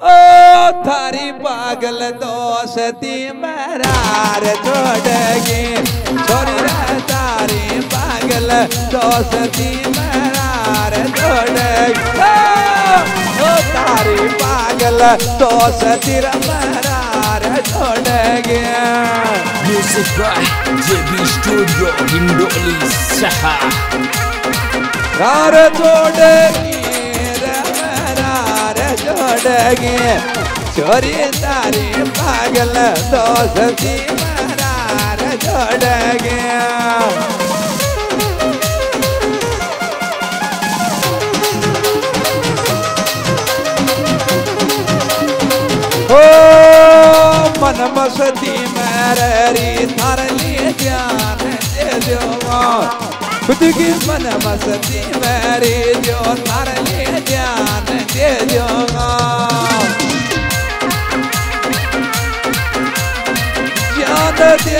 ओ थारी पागल दोस्ती मरार छोड़गी छोरी तारी पागल दोस्ती मरार छोड़गी ओ तारी पागल दोस्ती मरार छोड़गी Music by JB Studio Hindoli Saha यार छोड़गी छोड़गी छोरी तारी पागल दोस्ती मरार छोड़गी ओ, मन मस्ती मेरी दे खुद की मन मस्ती मेरी जो थार लिए ज्ञान दे दो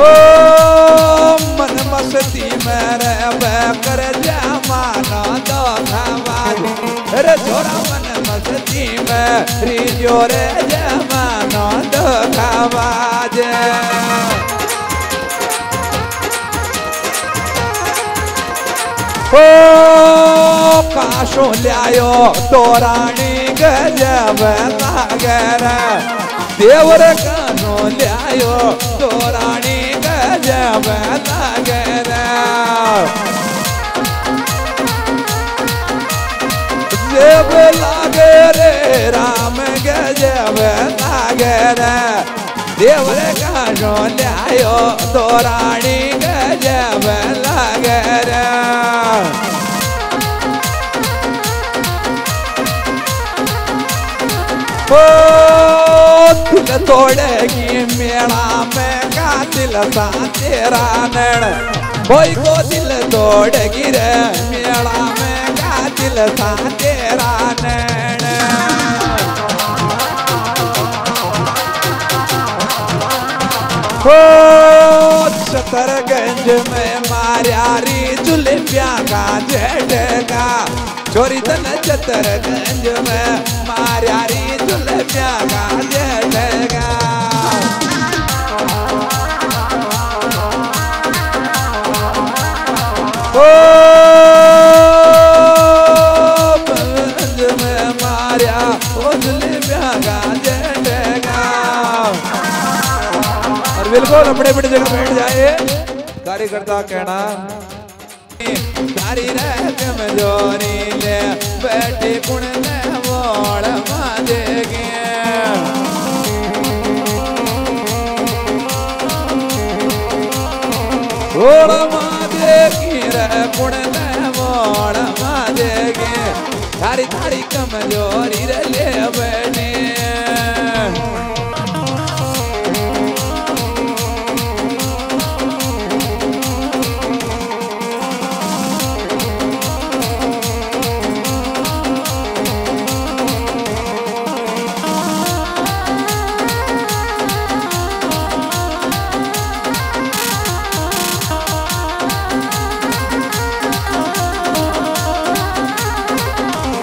ओ, मन मस्ती मेरे कर जमाना दो रे छोरा मन मस्ती में रिजो रे जमाना दो धवाज ओ काशो तोराणी गजब लागर देवर कानो ल्यायो लागर जब लागे रे राम गजब लागे रे देवर कानो ल्यायो तोराणी गजब लागे रे ओ दिल तोड़ेगी मेरा में का दिल सा तेरा नैन। कोई को दिल तोड़ेगी रे मेरा में का दिल सा तेरा नैन। ओ छतरगंज में मारियारी जुलिया का जेठगा चोरी तन छतरगंज में मारियारी बिल्कुल अपने जगह बैठ जाए कार्यकर्ता कहना तारी मजोरी ले बैठे मोड़ मादेगी रे कुण ने मोड़ मादेगे तारी तारी कमज़ोरी रे ले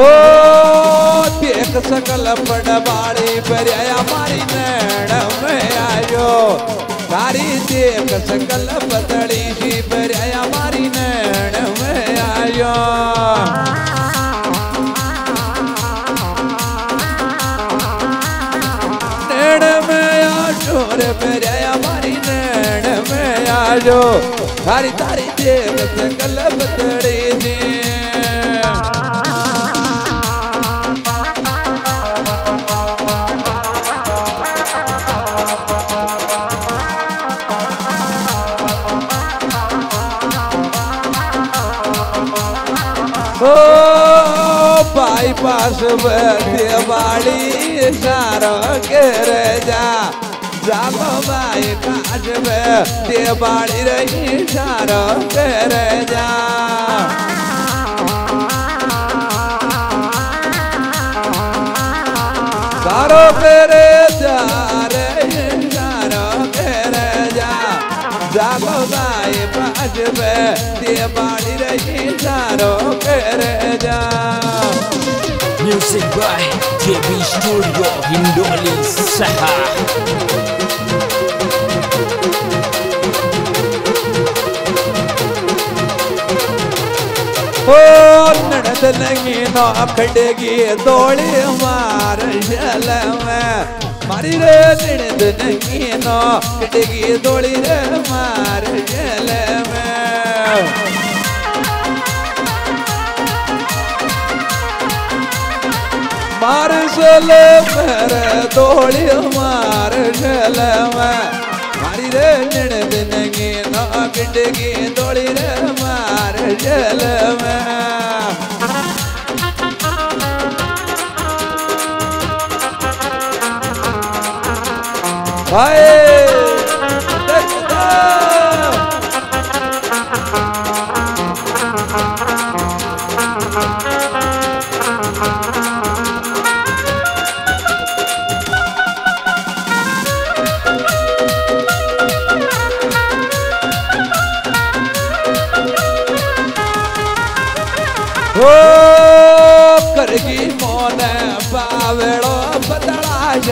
ओ देख सकल पड़बाड़ी पर हमारी नैण में आयो। तारी देख सकल पतड़ी सी पर हमारी नैण में आयो। हमारी नैण में आजो तारी तारी देख सकल पतड़ी बाईपास देवाड़ी सारो के रे जा जालो बाड़ी रही सारो के जा। सारो by JB Studio Hindoli Saha O ನಡದಲಗಿ no ಕಡೆಗೆ ದೋಳಿ ಮಾರ ಶಲವ ಮಾರಿರೆ ನಡೆದಲಗಿ ನೋ ಕಡೆಗೆ ದೋಳಿ ಮಾರ മാർഷല മര തോളിയ മാർഷലമ മാറിരെ നെടുതിനങ്ങി നാ കിട്ടുകി തോളിര മാർഷലമ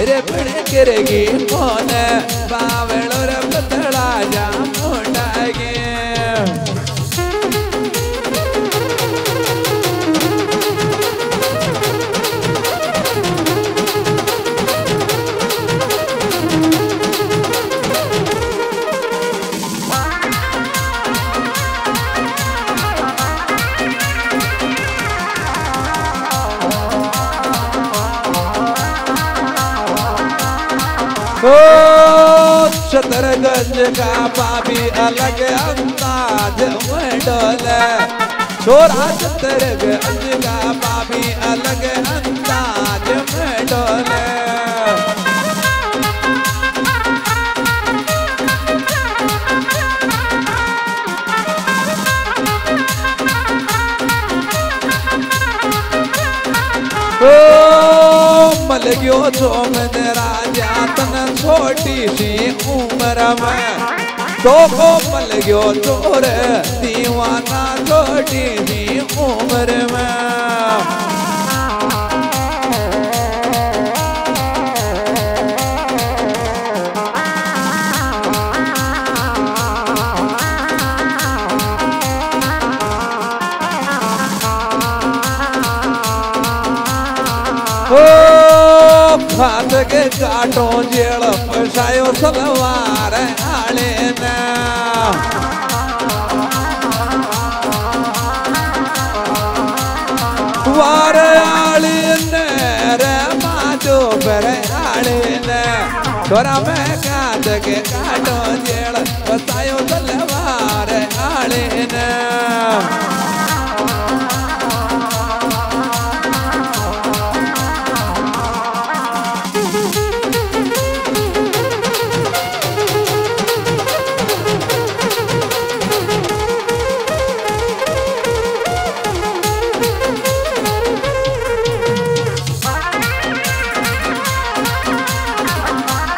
बदला जामोडागे रे बड़ का पापी अलग अंदाज में डोले। छोरा चतरगंज का पापी अलग अंदाज में डोले। मल गयो जो मैंने राजा तन छोटी सी उम्र में। को मल गयो चोर दीवाना छोटी सी उम्र में। ओ के काटो जेल पसायो सलवार तोरा मैं काट के काटो जेड़ बतायो दलवार आले ना।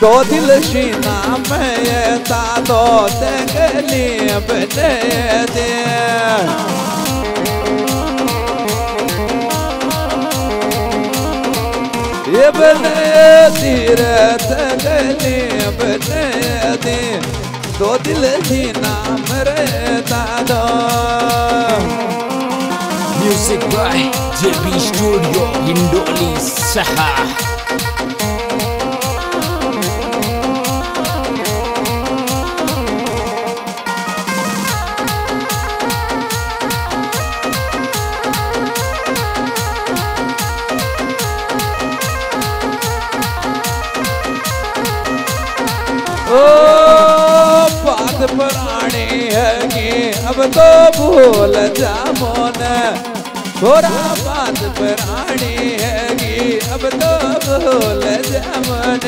दो दिल सीना में है तातो गली बने दे ये बने धीरे गली बने दे दो दिल सीना में रहता दो Music by JB Studio, Hindoli Sahah तो भूल जामोन थोड़ा बात है कि अब तो भूल जा जामोन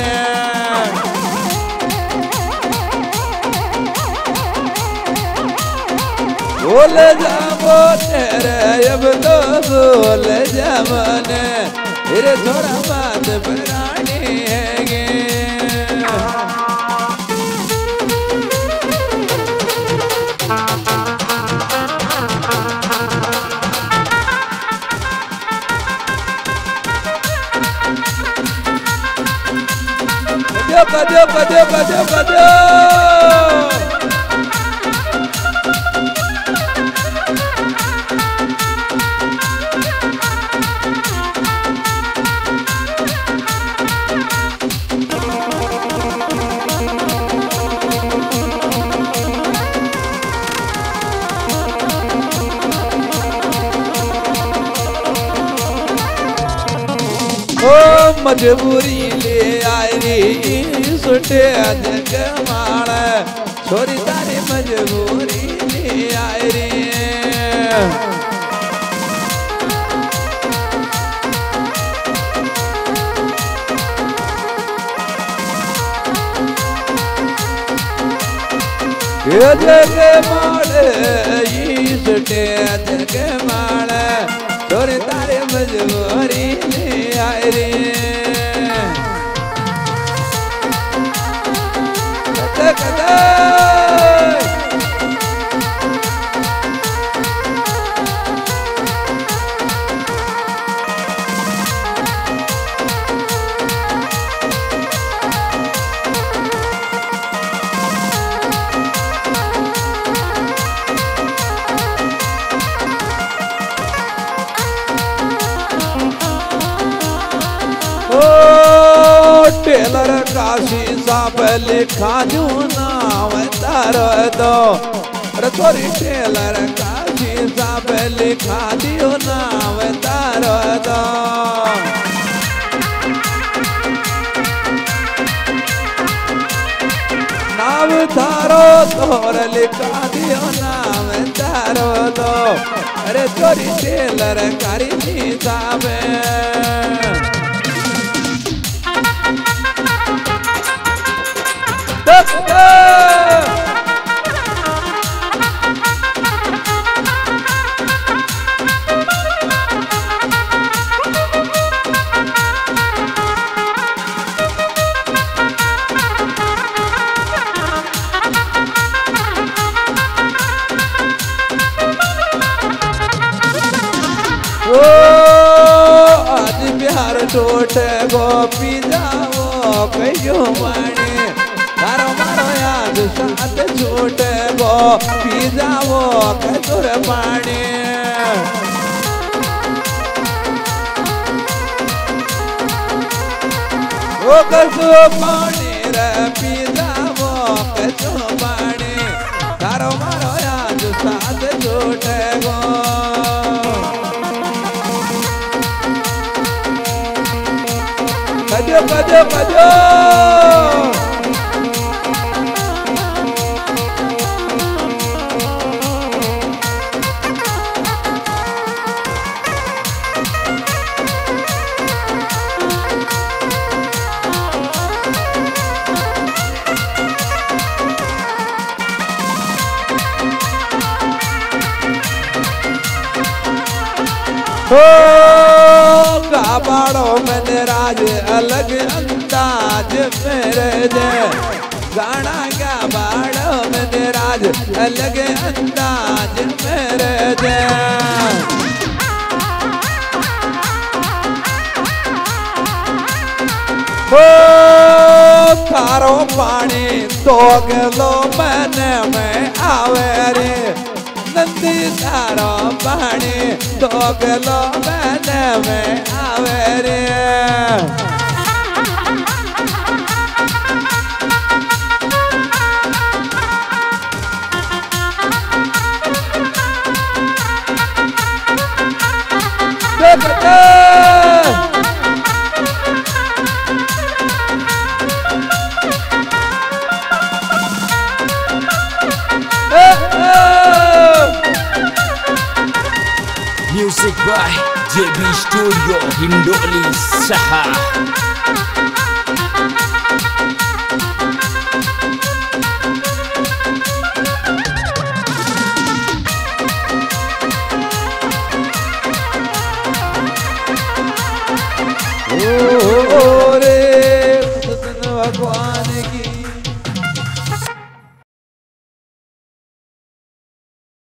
भूल जामो तेरे अब तो भूल जामोन फिर थोड़ा बात पुरानी है cadê, cadê, cadê, cadê? ओ मजबूरी ले सुटे अजग माण छोरी तारी मजबूरी ले आई री। ये माण ई सुटे अजग साहब लिखा नाम तारो दो। अरे तोरी टेलर काशी साहब लिखा दियो नाम तारो दो। नाम तारो तोर लिखा दियो नाम तारो दो। अरे तोरी टेलर कारी साहब आज टोट गोपी जाओ कहियो साथ छोट गोपी जाओ कतुर पानी ओ कसो पानी रे पी जाओ कसो पानी तारो मारो याद साथ छोट हो गाबाड़ो मैंने राज अलग अंदाज मेरे जे। गाना गाबाड़ो मैंने राज अलग अंदाज मेरे जे। हो थारो पानी तो गलो मैंने में आवे रे। नंदी तारो पानी तो गलो मैंने में आवे रे। By JB Studio Hindoli Saha